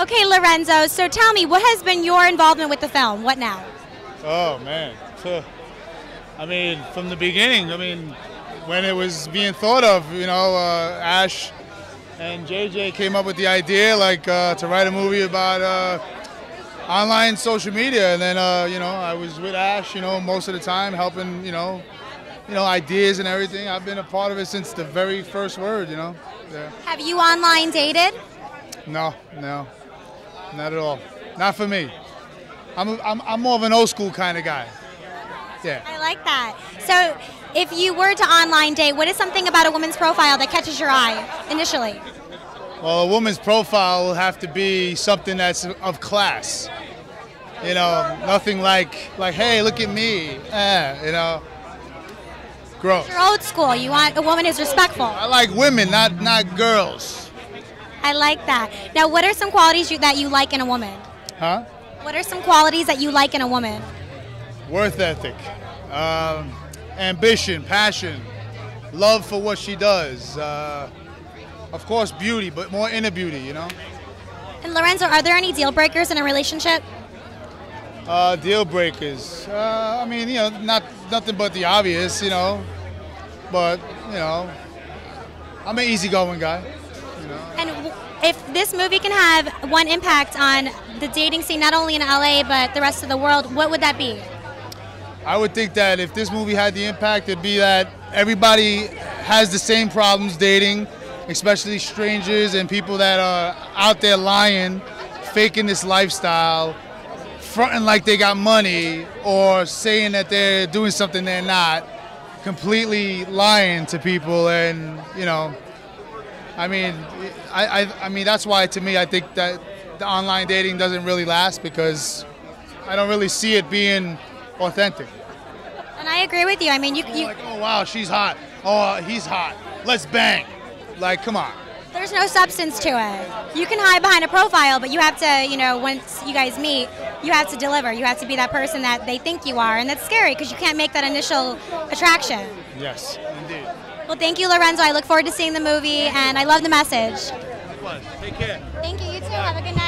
Okay, Lorenzo, so tell me, what has been your involvement with the film? What now? Oh man. I mean, from the beginning. I mean, when it was being thought of, you know, uh, Ash and JJ came up with the idea, like, uh, to write a movie about uh, online social media, and then, uh, you know, I was with Ash, you know, most of the time, helping, you know, you know, ideas and everything. I've been a part of it since the very first word, you know. Yeah. Have you online dated? No, no, not at all. Not for me. I'm, I'm, I'm more of an old school kind of guy. Yeah. I like that. So, if you were to online date, what is something about a woman's profile that catches your eye initially? Well, a woman's profile will have to be something that's of class. You know, nothing like like, hey, look at me. Eh, you know. Gross. You're old school. You want a woman who's respectful. I like women, not not girls. I like that. Now, what are some qualities you, that you like in a woman? Huh? What are some qualities that you like in a woman? Worth ethic, um, ambition, passion, love for what she does. Uh, of course, beauty, but more inner beauty, you know. And Lorenzo, are there any deal breakers in a relationship? Uh, deal breakers. Uh, I mean, you know, not nothing but the obvious, you know. But you know, I'm an easygoing guy. And if this movie can have one impact on the dating scene, not only in LA but the rest of the world, what would that be? I would think that if this movie had the impact, it'd be that everybody has the same problems dating, especially strangers and people that are out there lying, faking this lifestyle, fronting like they got money, or saying that they're doing something they're not, completely lying to people, and you know, I mean, I, I, I mean that's why to me I think that the online dating doesn't really last because I don't really see it being authentic. And I agree with you. I mean, you, you Like, oh wow, she's hot. Oh, he's hot. Let's bang. Like, come on. there's no substance to it. You can hide behind a profile, but you have to, you know, once you guys meet, you have to deliver. You have to be that person that they think you are, and that's scary because you can't make that initial attraction. Yes, indeed. Well, thank you, Lorenzo. I look forward to seeing the movie, and I love the message. Take care. Thank you. You too. Have a good night.